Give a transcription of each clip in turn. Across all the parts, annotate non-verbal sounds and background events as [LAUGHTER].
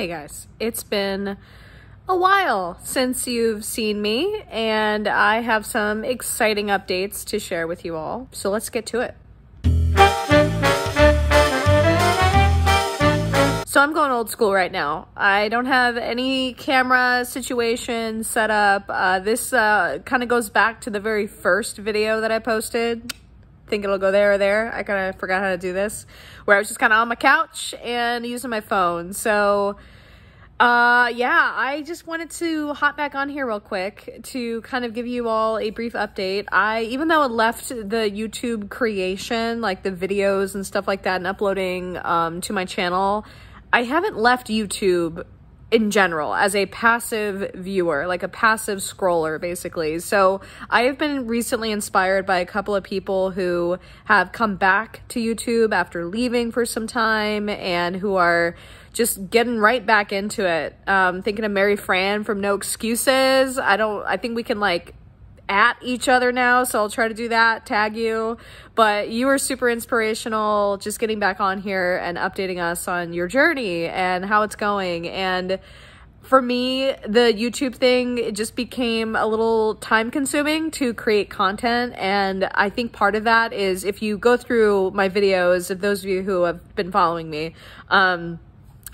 Hey guys, it's been a while since you've seen me and I have some exciting updates to share with you all. So let's get to it. So I'm going old school right now. I don't have any camera situation set up. Uh, this uh, kind of goes back to the very first video that I posted think it'll go there or there. I kind of forgot how to do this, where I was just kind of on my couch and using my phone. So, uh, yeah, I just wanted to hop back on here real quick to kind of give you all a brief update. I, even though I left the YouTube creation, like the videos and stuff like that, and uploading um, to my channel, I haven't left YouTube in general as a passive viewer, like a passive scroller, basically. So I have been recently inspired by a couple of people who have come back to YouTube after leaving for some time and who are just getting right back into it. Um, thinking of Mary Fran from No Excuses. I don't, I think we can like at each other now, so I'll try to do that, tag you. But you were super inspirational just getting back on here and updating us on your journey and how it's going. And for me, the YouTube thing, it just became a little time consuming to create content. And I think part of that is if you go through my videos, of those of you who have been following me, um,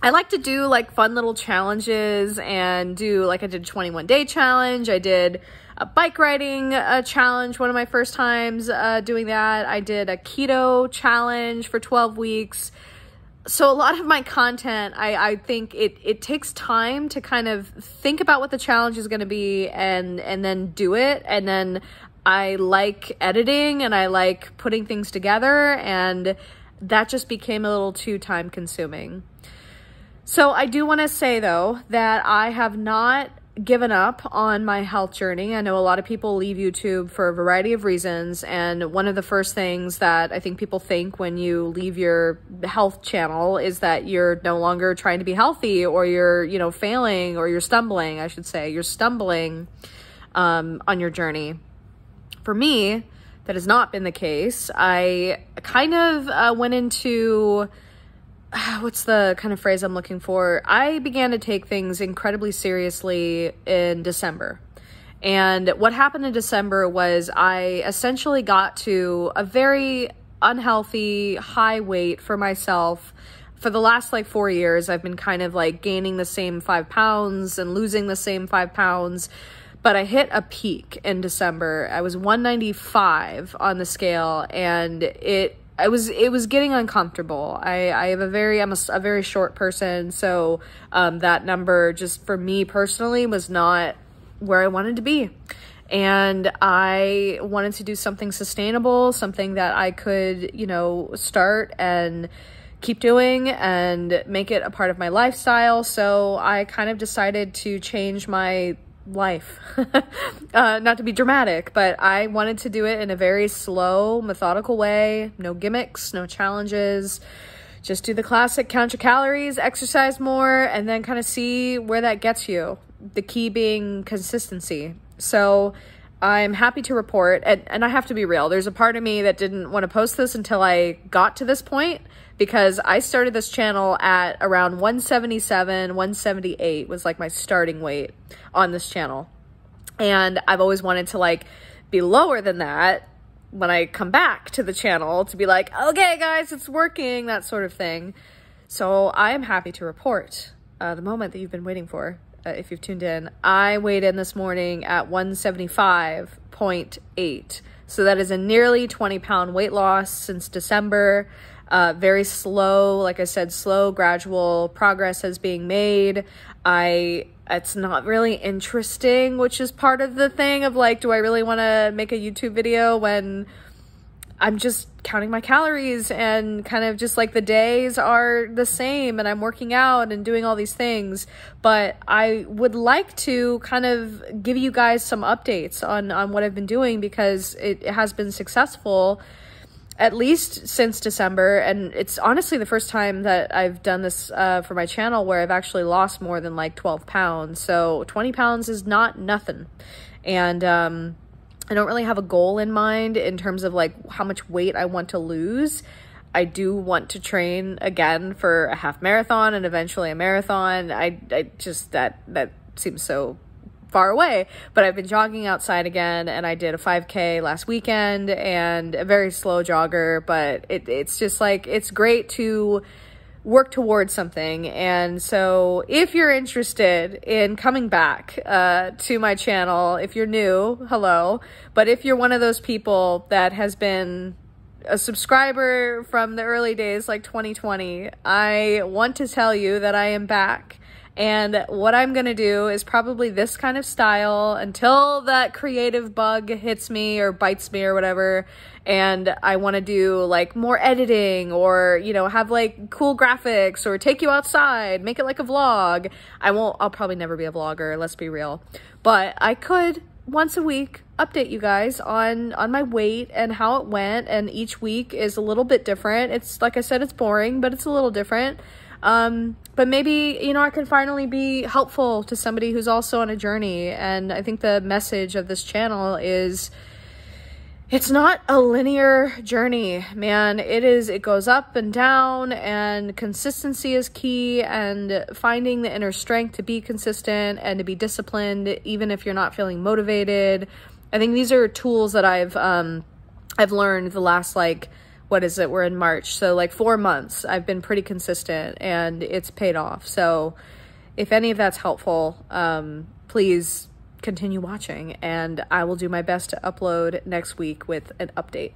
I like to do like fun little challenges and do like I did 21 day challenge. I did a bike riding uh, challenge, one of my first times uh, doing that. I did a keto challenge for 12 weeks. So a lot of my content, I, I think it, it takes time to kind of think about what the challenge is going to be and, and then do it. And then I like editing and I like putting things together and that just became a little too time consuming. So I do want to say though that I have not given up on my health journey. I know a lot of people leave YouTube for a variety of reasons. And one of the first things that I think people think when you leave your health channel is that you're no longer trying to be healthy or you're, you know, failing or you're stumbling, I should say. You're stumbling um, on your journey. For me, that has not been the case. I kind of uh, went into [SIGHS] what's the kind of phrase I'm looking for? I began to take things incredibly seriously in December. And what happened in December was I essentially got to a very unhealthy high weight for myself. For the last like four years, I've been kind of like gaining the same five pounds and losing the same five pounds. But I hit a peak in December. I was 195 on the scale and it I was it was getting uncomfortable. I I have a very I'm a, a very short person, so um, that number just for me personally was not where I wanted to be. And I wanted to do something sustainable, something that I could, you know, start and keep doing and make it a part of my lifestyle. So I kind of decided to change my life. [LAUGHS] uh, not to be dramatic, but I wanted to do it in a very slow, methodical way. No gimmicks, no challenges. Just do the classic count your calories, exercise more, and then kind of see where that gets you. The key being consistency. So I'm happy to report, and, and I have to be real, there's a part of me that didn't want to post this until I got to this point because I started this channel at around 177, 178 was like my starting weight on this channel. And I've always wanted to like be lower than that when I come back to the channel to be like, okay guys, it's working, that sort of thing. So I am happy to report uh, the moment that you've been waiting for, uh, if you've tuned in. I weighed in this morning at 175.8. So that is a nearly 20 pound weight loss since December. Uh, very slow, like I said, slow, gradual progress is being made. I it's not really interesting, which is part of the thing of like, do I really want to make a YouTube video when I'm just counting my calories and kind of just like the days are the same and I'm working out and doing all these things. But I would like to kind of give you guys some updates on, on what I've been doing because it has been successful at least since December, and it's honestly the first time that I've done this uh, for my channel where I've actually lost more than like 12 pounds. So 20 pounds is not nothing. And um, I don't really have a goal in mind in terms of like how much weight I want to lose. I do want to train again for a half marathon and eventually a marathon. I, I just, that, that seems so far away, but I've been jogging outside again and I did a 5K last weekend and a very slow jogger, but it, it's just like, it's great to work towards something. And so if you're interested in coming back uh, to my channel, if you're new, hello. But if you're one of those people that has been a subscriber from the early days like 2020, I want to tell you that I am back. And what I'm going to do is probably this kind of style until that creative bug hits me or bites me or whatever. And I want to do like more editing or, you know, have like cool graphics or take you outside, make it like a vlog. I won't, I'll probably never be a vlogger, let's be real. But I could once a week update you guys on on my weight and how it went and each week is a little bit different it's like i said it's boring but it's a little different um, but maybe, you know, I can finally be helpful to somebody who's also on a journey. And I think the message of this channel is it's not a linear journey, man. It is, it goes up and down, and consistency is key, and finding the inner strength to be consistent and to be disciplined, even if you're not feeling motivated. I think these are tools that I've, um, I've learned the last like what is it? We're in March. So like four months, I've been pretty consistent and it's paid off. So if any of that's helpful, um, please continue watching and I will do my best to upload next week with an update.